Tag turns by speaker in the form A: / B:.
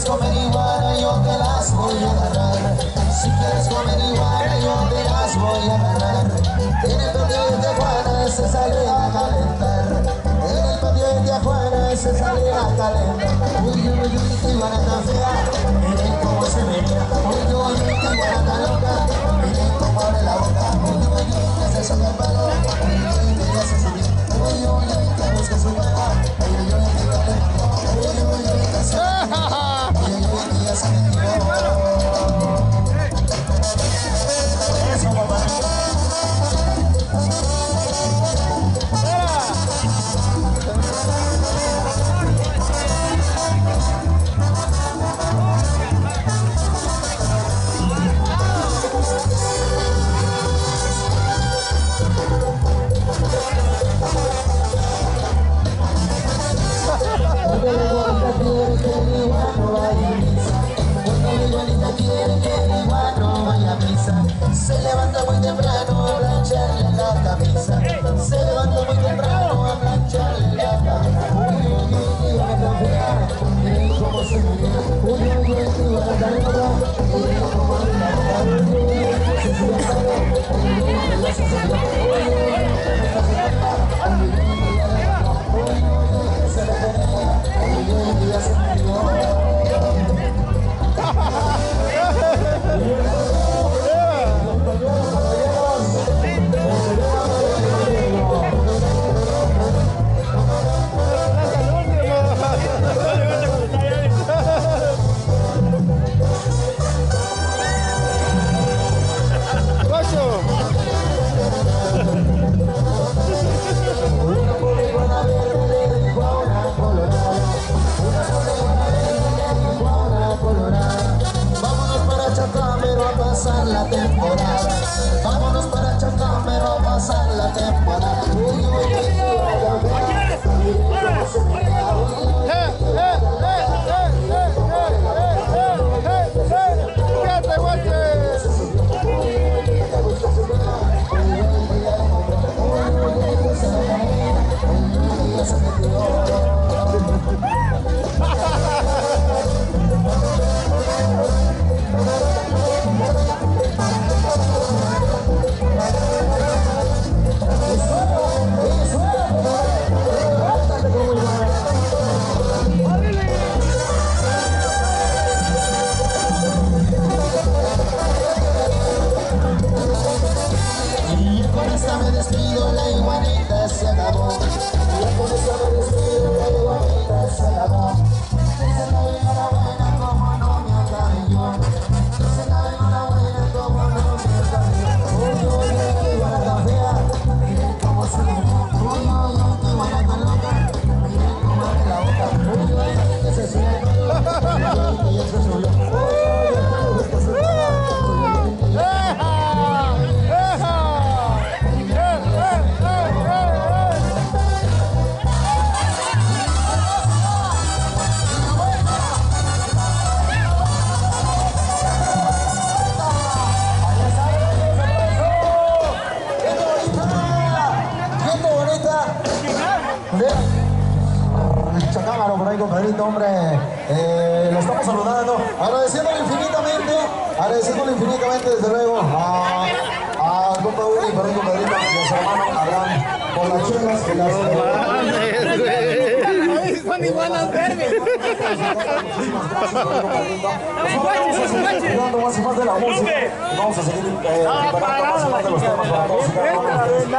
A: quieres comer iguana yo te las voy a agarrar. Si quieres comer iguana yo te las voy a agarrar. En el patio de Tijuana se sale a calentar. En el patio de Tijuana se sale a calentar. Uy, uy, uy, qué iguana tan fea. Miren cómo se venía Uy, uy, uy, qué iguana tan loca. Miren cómo abre la boca La quiere que guano vaya a misa. Se levanta muy temprano a plancharle la camisa. Se levanta muy temprano a plancharle la camisa. Uy, uy, uy, iguana tan fea Miren cómo se mira Uy, uy, uy, loca Miren cómo abre la Uy, uy, uy, se Uy, uy, uy, subió Uy, uy, pasar la temporada. Vámonos para Chacamero a pasar la temporada. Uy, uy, uy, vaya me despido, la iguanita se acabó. Chacámaro por ahí, compadrito, hombre. Eh, lo estamos saludando. Agradeciéndole infinitamente, agradeciéndole infinitamente, desde luego, a, a compa Willy, por ahí, compadrito, y a su hermano Abraham, por las chelas que las...
B: Son iguanas verdes.
A: Más de la música. Vamos a seguir eh, preparando más y más de los temas para todos y cada uno de ustedes.